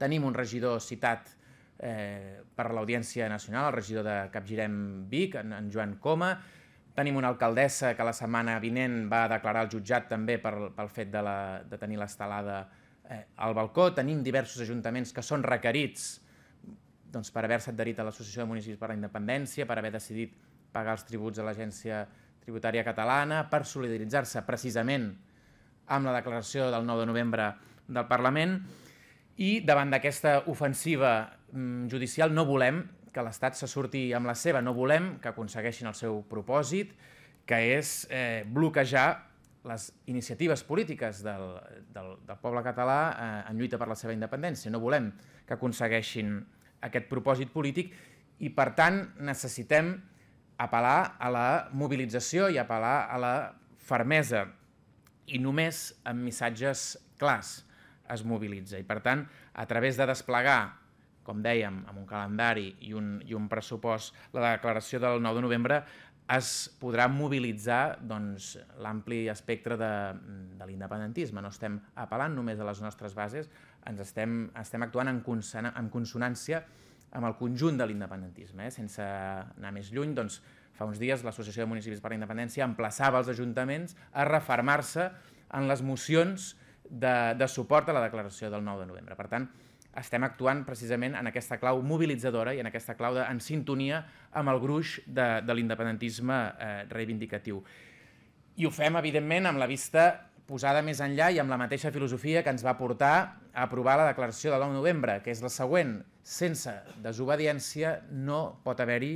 Tenim un regidor citat eh, per l'Audiència Nacional, el regidor de Capgirem Vic, en, en Joan Coma. Tenim una alcaldessa que la setmana vinent va declarar al jutjat també per, pel fet de, la, de tenir l'estelada eh, al balcó. Tenim diversos ajuntaments que són requerits doncs, per haver-se adherit a l'Associació de Municipis per la Independència, per haver decidit pagar els tributs a l'Agència Tributària Catalana, per solidaritzar-se precisament amb la declaració del 9 de novembre del Parlament i davant d'aquesta ofensiva mm, judicial no volem que l'Estat se surti amb la seva, no volem que aconsegueixin el seu propòsit, que és eh, bloquejar les iniciatives polítiques del, del, del poble català eh, en lluita per la seva independència. No volem que aconsegueixin aquest propòsit polític i, per tant, necessitem apel·lar a la mobilització i apel·lar a la fermesa i només amb missatges clars es mobilitza. I, per tant, a través de desplegar, com dèiem, amb un calendari i un, i un pressupost, la declaració del 9 de novembre, es podrà mobilitzar doncs, l'ampli espectre de, de l'independentisme. No estem apel·lant només a les nostres bases, ens estem, estem actuant en, consona, en consonància amb el conjunt de l'independentisme. Eh? Sense anar més lluny, doncs, fa uns dies l'Associació de Municipis per la Independència emplaçava els ajuntaments a refermar-se en les mocions de, de suport a la declaració del 9 de novembre. Per tant, estem actuant precisament en aquesta clau mobilitzadora i en aquesta clau de, en sintonia amb el gruix de, de l'independentisme eh, reivindicatiu. I ho fem, evidentment, amb la vista posada més enllà i amb la mateixa filosofia que ens va portar a aprovar la declaració del 9 de novembre, que és la següent. Sense desobediència no pot haver-hi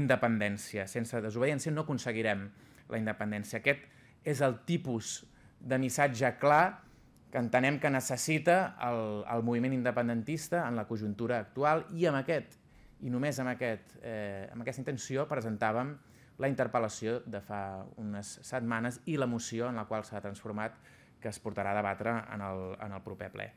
independència. Sense desobediència no aconseguirem la independència. Aquest és el tipus de missatge clar que entenem que necessita el, el moviment independentista en la conjuntura actual i amb aquest, i només amb, aquest, eh, amb aquesta intenció presentàvem la interpel·lació de fa unes setmanes i la moció en la qual s'ha transformat que es portarà a debatre en el, en el proper ple.